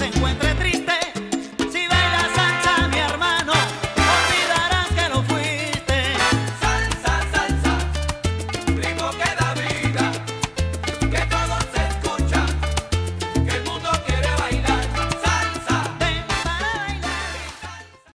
se encuentre